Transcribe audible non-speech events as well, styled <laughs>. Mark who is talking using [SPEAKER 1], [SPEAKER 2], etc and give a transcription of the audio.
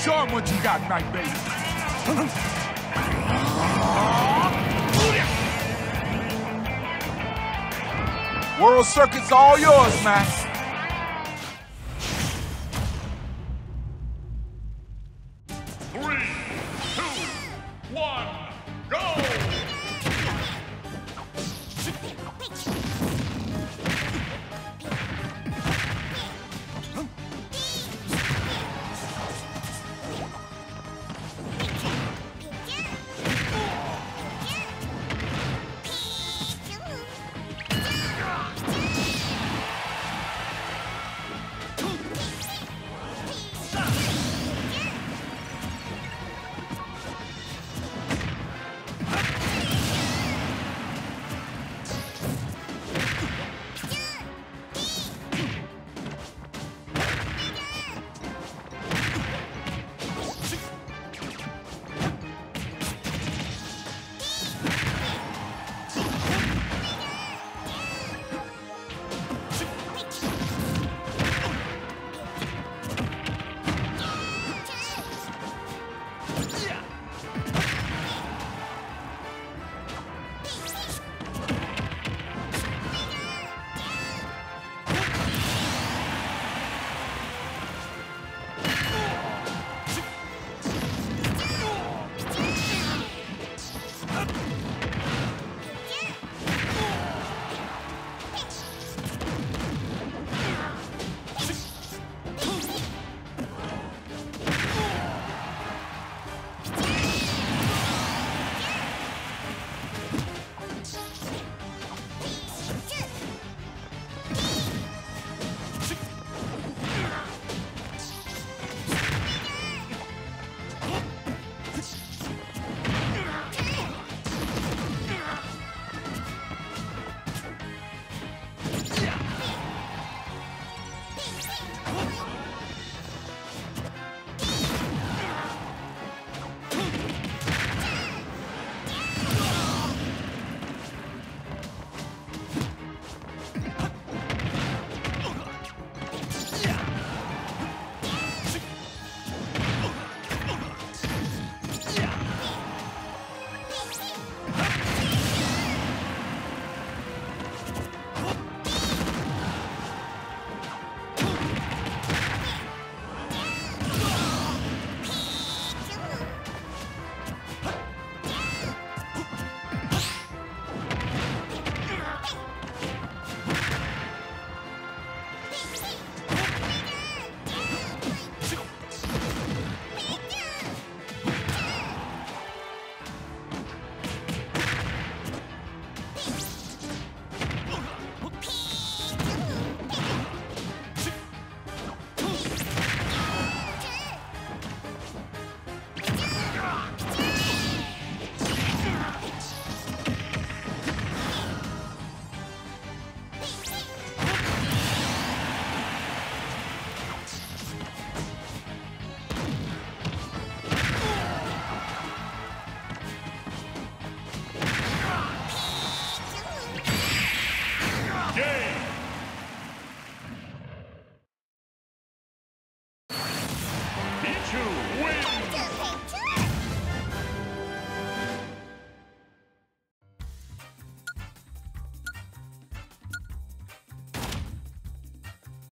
[SPEAKER 1] Show him what you got, Night Baby. <laughs> World Circuit's all yours, man.
[SPEAKER 2] Three, two, one. two.